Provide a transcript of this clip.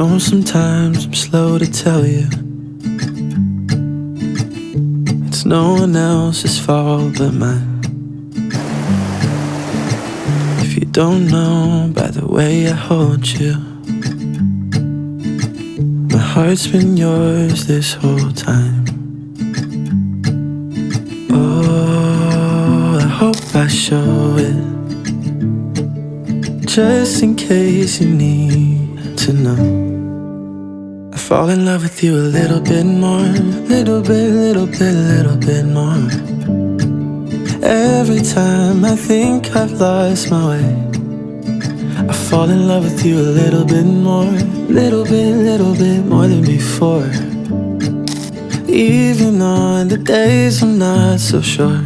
know sometimes I'm slow to tell you. It's no one else's fault but mine. If you don't know by the way I hold you, my heart's been yours this whole time. Oh, I hope I show it. Just in case you need to know. Fall in love with you a little bit more. Little bit, little bit, little bit more. Every time I think I've lost my way, I fall in love with you a little bit more. Little bit, little bit more than before. Even on the days I'm not so sure.